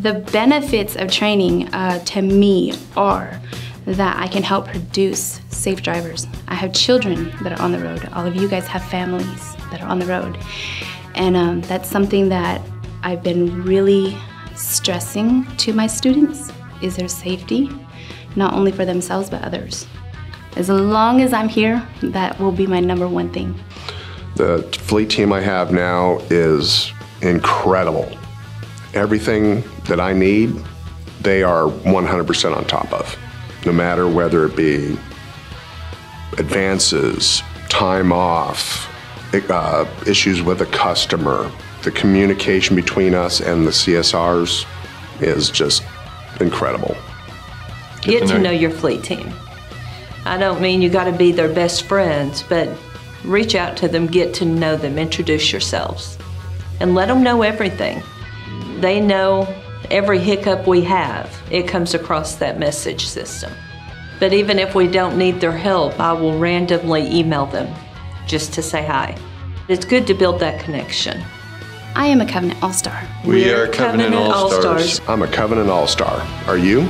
The benefits of training uh, to me are that I can help produce safe drivers. I have children that are on the road. All of you guys have families that are on the road. And um, that's something that I've been really stressing to my students is their safety, not only for themselves but others. As long as I'm here, that will be my number one thing. The fleet team I have now is incredible. Everything that I need, they are 100% on top of. No matter whether it be advances, time off, uh, issues with a customer, the communication between us and the CSRs is just incredible. Get to know your fleet team. I don't mean you got to be their best friends, but reach out to them, get to know them, introduce yourselves, and let them know everything. They know every hiccup we have, it comes across that message system. But even if we don't need their help, I will randomly email them just to say hi. It's good to build that connection. I am a Covenant All Star. We are Covenant All-Stars. I'm a Covenant All-Star. Are you?